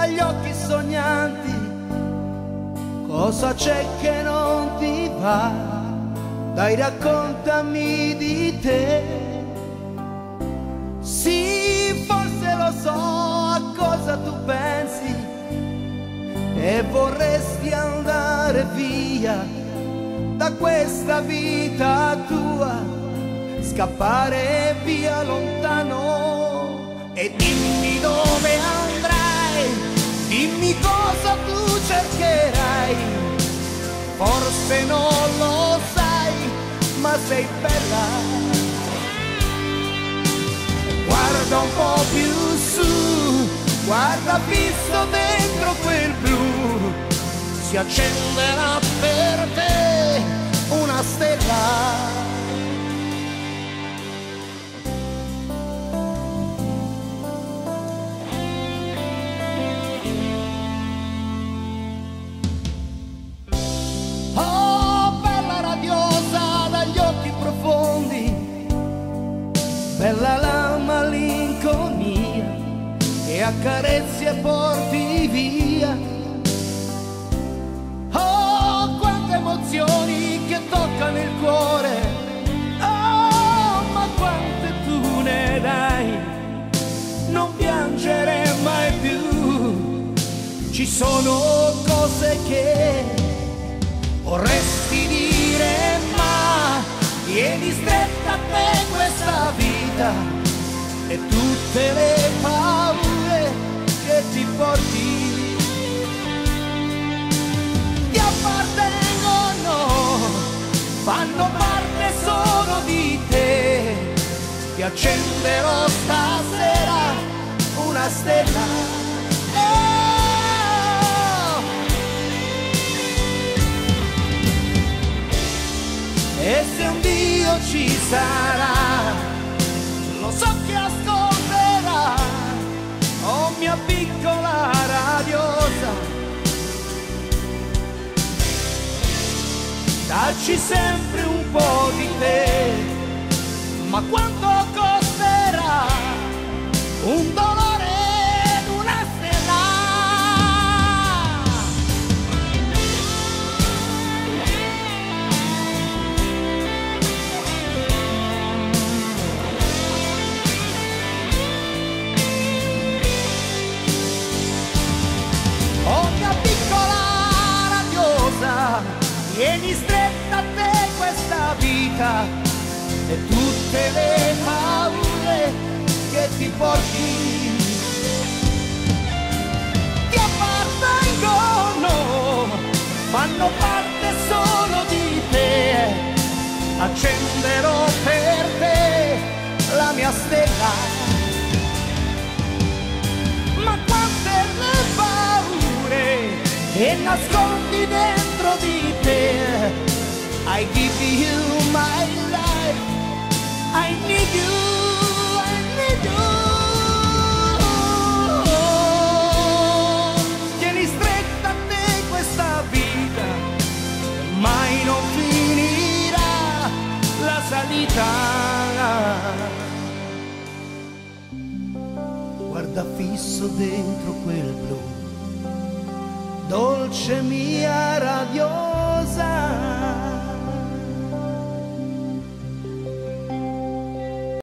dagli occhi sognanti, cosa c'è che non ti va? Dai raccontami di te. Sì, forse lo so a cosa tu pensi e vorresti andare via da questa vita tua, scappare via lontano e dimmi dove andrai, forse non lo sai, ma sei bella. Guarda un po' più su, guarda fisso dentro quel blu, si accenderà per te una stella. Accarezzi e porti via. Oh, quante emozioni che toccano il cuore, oh, ma quante tu ne dai, non piangere mai più, ci sono cose che vorresti dire ma tieni stretta a te questa vita. E tutte le fanno parte solo di te. Ti accenderò stasera una stella. Oh! E se un Dio ci sarà, lo so che ascolterà, Dacci sempre un po' di te, ma quanto costerà un dolore vita e tutte le paure che ti porti. Ti appartengono, fanno parte solo di te. Accenderò per te la mia stella ma quante le paure che nascondi dentro di te. I give you my life, I need you, I need you. Tieni stretta a te questa vita, mai non finirà la salita. guarda fisso dentro quel blu, dolce mia radiosa.